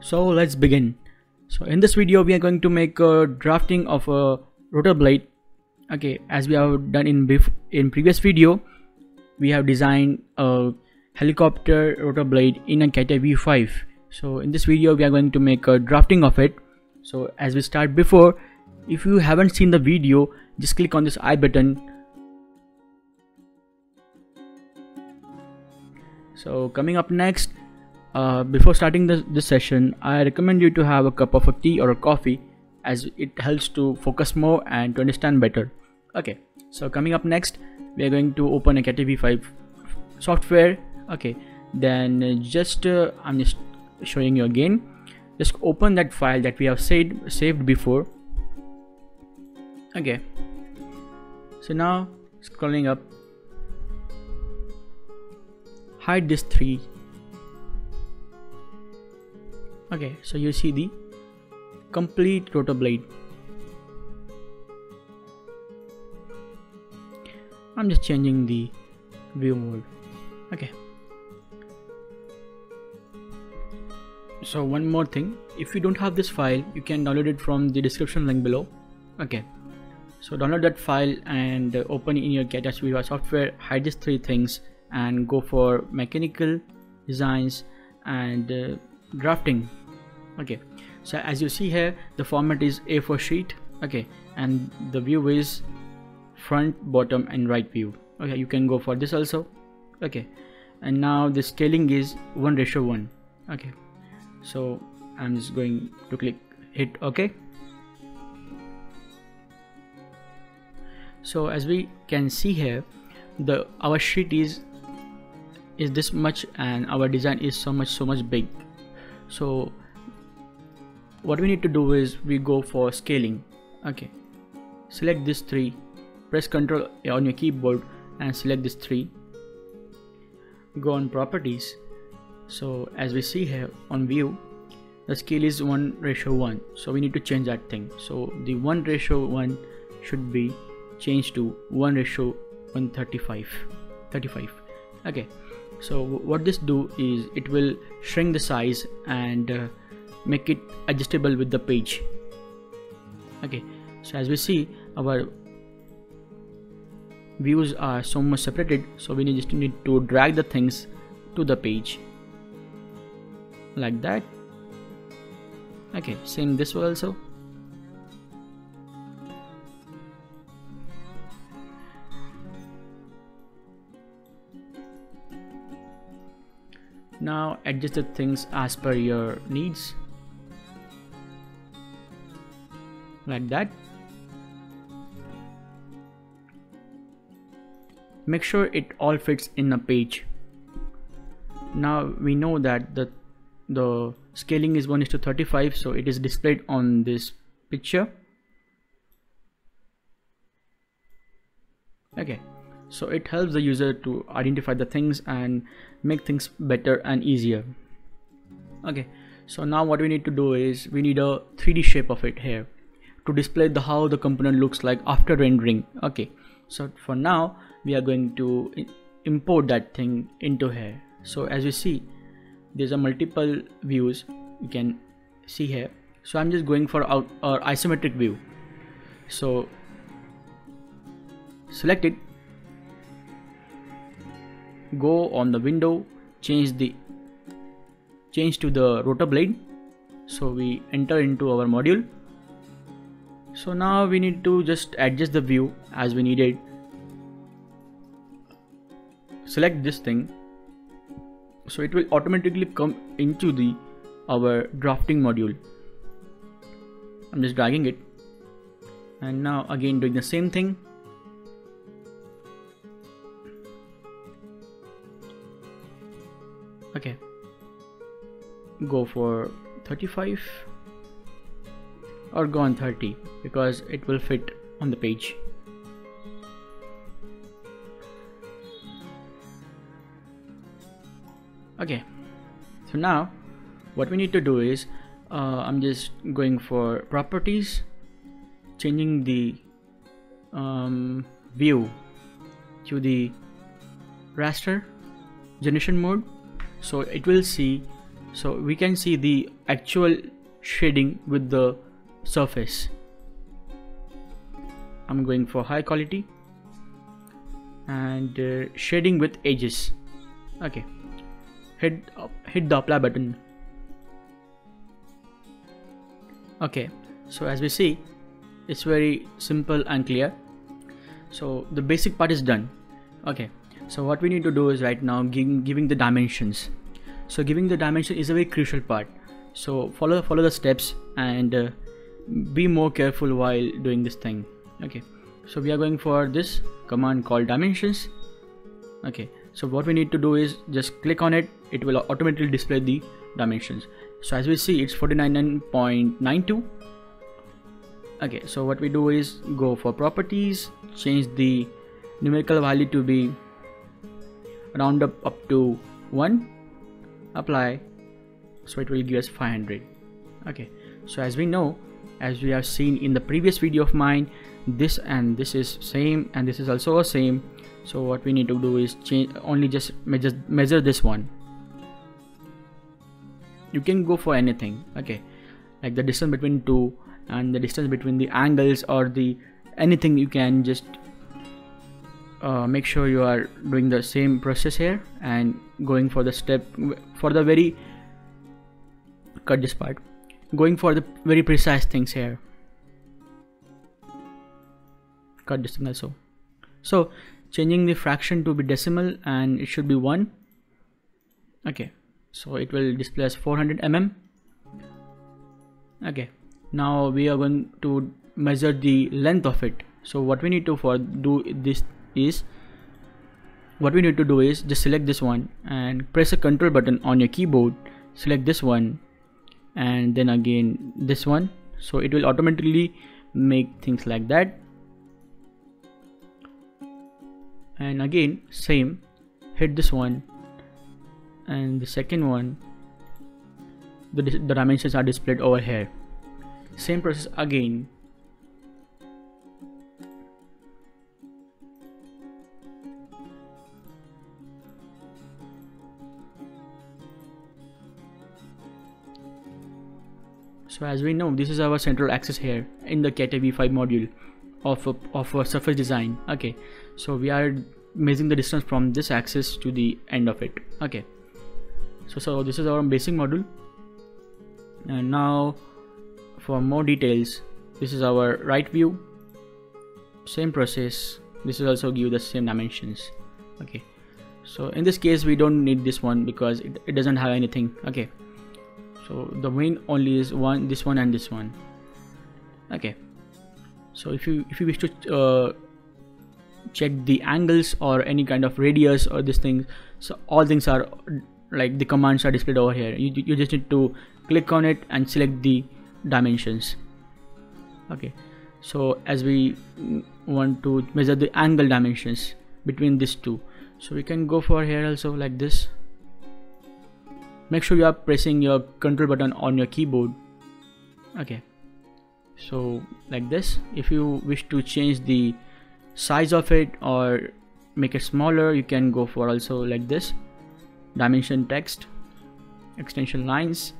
So let's begin. So in this video we are going to make a drafting of a rotor blade. Okay, as we have done in in previous video, we have designed a helicopter rotor blade in a CATIA V5. So in this video we are going to make a drafting of it. So as we start before, if you haven't seen the video, just click on this I button. So coming up next, uh, before starting this, this session, I recommend you to have a cup of a tea or a coffee as it helps to focus more and to understand better. Okay, so coming up next, we are going to open a CATIA V5 software. Okay, then just uh, I'm just showing you again. Just open that file that we have saved saved before. Okay, so now scrolling up, hide this three okay so you see the complete rotor blade. I'm just changing the view mode. Okay. So one more thing. If you don't have this file you can download it from the description link below. Okay. So download that file and open in your CATIA Studio software hide these three things and go for mechanical designs and uh, drafting okay. So as you see here the format is a4 sheet. Okay. And the view is front bottom and right view. Okay. You can go for this also. Okay. And now the scaling is 1 ratio 1 okay. So i'm just going to click hit ok. So as we can see here the our sheet is is this much and our design is so much so much big. So what we need to do is we go for scaling. Okay. Select this three. Press ctrl on your keyboard and select this three. Go on properties. So as we see here on view the scale is 1 ratio 1 so we need to change that thing. So the 1 ratio 1 should be changed to 1 ratio 135 35 okay. So what this do is it will shrink the size and uh, make it adjustable with the page. Okay so as we see our views are so much separated so we just need to drag the things to the page. Like that. Okay same this way also. Now adjust the things as per your needs like that. Make sure it all fits in a page. Now we know that the the scaling is 1 is to 35 so it is displayed on this picture. Okay so it helps the user to identify the things and make things better and easier. Okay so now what we need to do is we need a 3d shape of it here to display the how the component looks like after rendering. Okay so for now we are going to import that thing into here. So as you see there's a multiple views you can see here. So i'm just going for out or isometric view. So select it. Go on the window change the change to the rotor blade. So we enter into our module so now we need to just adjust the view as we needed. Select this thing. So it will automatically come into the our drafting module. I'm just dragging it. And now again doing the same thing. Okay. Go for 35 or go on 30 because it will fit on the page. Okay so now what we need to do is uh, I'm just going for properties changing the um, view to the raster generation mode. So it will see so we can see the actual shading with the surface. I'm going for high quality and uh, shading with edges. Okay. Hit hit the apply button. Okay. So as we see it's very simple and clear. So the basic part is done. Okay. So what we need to do is right now giving, giving the dimensions. So giving the dimension is a very crucial part. So follow follow the steps and uh, be more careful while doing this thing. Okay. So we are going for this command called dimensions. Okay. So what we need to do is just click on it. It will automatically display the dimensions. So as we see it's 49.92 okay. So what we do is go for properties change the numerical value to be round up up to 1 apply. So it will give us 500 okay. So as we know as we have seen in the previous video of mine this and this is same and this is also a same. So what we need to do is change only just measure, measure this one. You can go for anything okay? Like the distance between two and the distance between the angles or the anything you can just uh, make sure you are doing the same process here and going for the step for the very cut this part going for the very precise things here. Cut this thing also. So changing the fraction to be decimal and it should be 1 okay. So it will display as 400 mm. Okay. Now we are going to measure the length of it. So what we need to for do this is what we need to do is just select this one and press a control button on your keyboard. Select this one and then again this one. So it will automatically make things like that. And again same hit this one and the second one. The, the dimensions are displayed over here. Same process again so as we know this is our central axis here in the CATIA v5 module of a, of a surface design. Okay. So we are measuring the distance from this axis to the end of it. Okay. So so this is our basic module. And now for more details this is our right view. Same process. This is also give the same dimensions. Okay. So in this case we don't need this one because it, it doesn't have anything. Okay so the main only is one this one and this one. Okay. So if you if you wish to uh, check the angles or any kind of radius or this thing so all things are like the commands are displayed over here. You, you just need to click on it and select the dimensions. Okay. So as we want to measure the angle dimensions between these two. So we can go for here also like this make sure you are pressing your control button on your keyboard. Okay. So like this if you wish to change the size of it or make it smaller you can go for also like this. Dimension text extension lines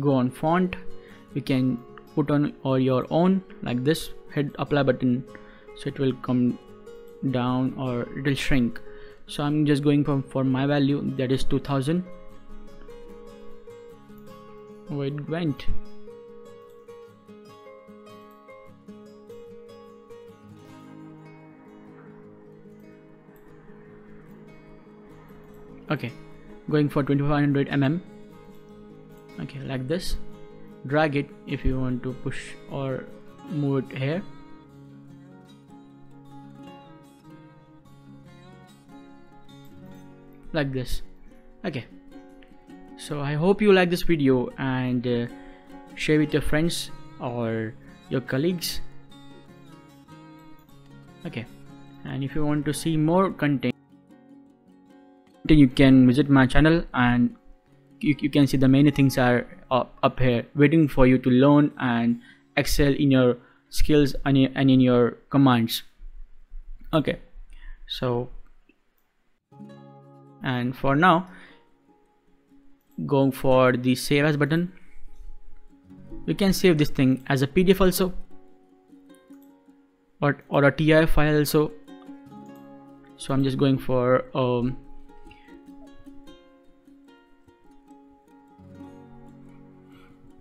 go on font. You can put on or your own like this hit apply button. So it will come down or it will shrink. So I'm just going from for my value that is 2000 oh it went. Okay. Going for 2500 mm okay like this. Drag it if you want to push or move it here. Like this. Okay. So i hope you like this video and uh, share with your friends or your colleagues. Okay. And if you want to see more content you can visit my channel and you, you can see the many things are up, up here waiting for you to learn and excel in your skills and in, and in your commands. Okay so and for now going for the save as button. We can save this thing as a pdf also or, or a ti file also. So i'm just going for um,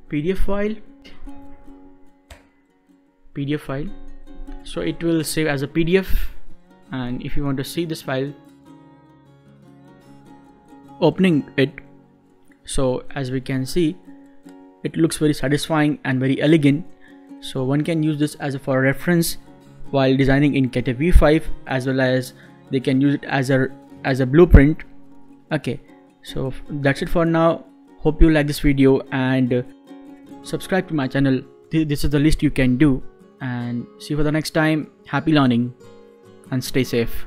pdf file. Pdf file. So it will save as a pdf. And if you want to see this file opening it. So as we can see it looks very satisfying and very elegant. So one can use this as a for reference while designing in CATIA v5 as well as they can use it as a as a blueprint. Okay. So that's it for now. Hope you like this video and subscribe to my channel. This is the least you can do. And see you for the next time. Happy learning. And stay safe